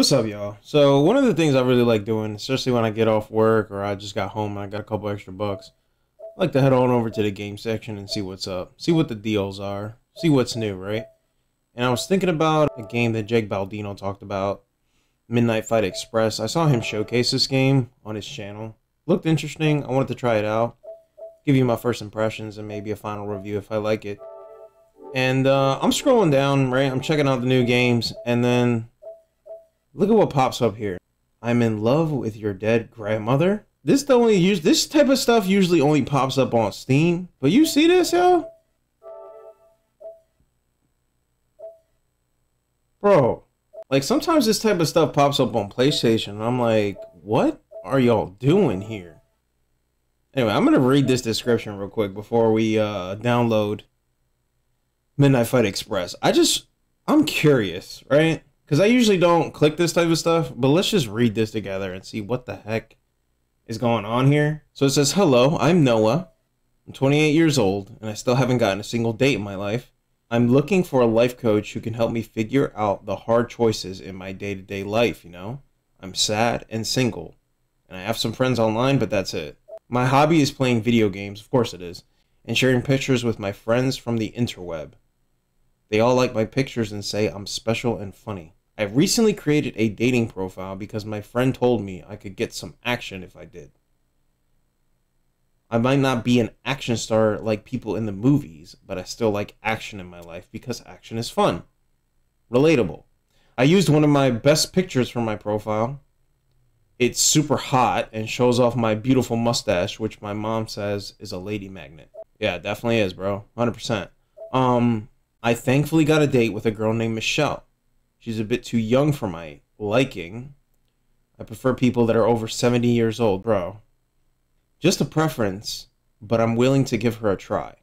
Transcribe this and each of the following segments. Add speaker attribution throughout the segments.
Speaker 1: What's up, y'all? So one of the things I really like doing, especially when I get off work or I just got home and I got a couple extra bucks, I like to head on over to the game section and see what's up, see what the deals are, see what's new, right? And I was thinking about a game that Jake Baldino talked about, Midnight Fight Express. I saw him showcase this game on his channel. Looked interesting. I wanted to try it out, give you my first impressions and maybe a final review if I like it. And uh, I'm scrolling down, right? I'm checking out the new games, and then Look at what pops up here. I'm in love with your dead grandmother. This only use this type of stuff usually only pops up on Steam. But you see this, yo? Bro, like sometimes this type of stuff pops up on PlayStation. I'm like, what are y'all doing here? Anyway, I'm gonna read this description real quick before we uh, download Midnight Fight Express. I just, I'm curious, right? Because I usually don't click this type of stuff, but let's just read this together and see what the heck is going on here. So it says, Hello, I'm Noah. I'm 28 years old, and I still haven't gotten a single date in my life. I'm looking for a life coach who can help me figure out the hard choices in my day to day life, you know? I'm sad and single, and I have some friends online, but that's it. My hobby is playing video games, of course it is, and sharing pictures with my friends from the interweb. They all like my pictures and say I'm special and funny. I recently created a dating profile because my friend told me I could get some action if I did. I might not be an action star like people in the movies, but I still like action in my life because action is fun. Relatable. I used one of my best pictures for my profile. It's super hot and shows off my beautiful mustache, which my mom says is a lady magnet. Yeah, definitely is, bro. 100%. Um, I thankfully got a date with a girl named Michelle. She's a bit too young for my liking. I prefer people that are over 70 years old, bro. Just a preference, but I'm willing to give her a try.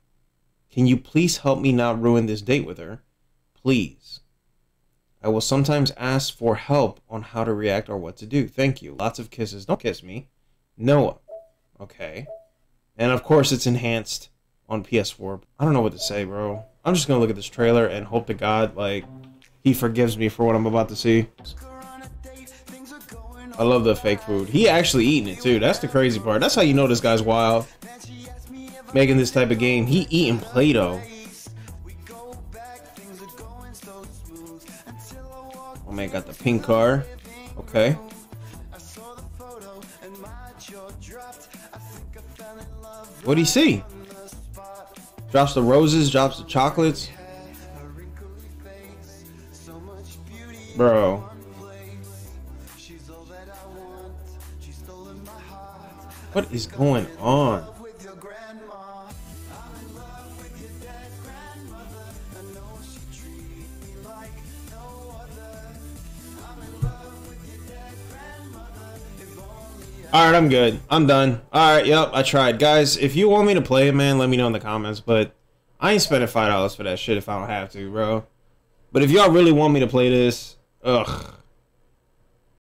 Speaker 1: Can you please help me not ruin this date with her? Please. I will sometimes ask for help on how to react or what to do. Thank you. Lots of kisses. Don't kiss me. Noah. Okay. And of course, it's enhanced on PS4. I don't know what to say, bro. I'm just gonna look at this trailer and hope to God, like, he forgives me for what I'm about to see. I love the fake food. He actually eating it too. That's the crazy part. That's how you know this guy's wild. Making this type of game. He eating Play-Doh. Oh man, got the pink car. Okay. What do you see? Drops the roses, drops the chocolates. Bro. What is going on? Alright, I'm good. I'm done. Alright, yep, I tried. Guys, if you want me to play it, man, let me know in the comments, but I ain't spending $5 for that shit if I don't have to, bro. But if y'all really want me to play this, Ugh.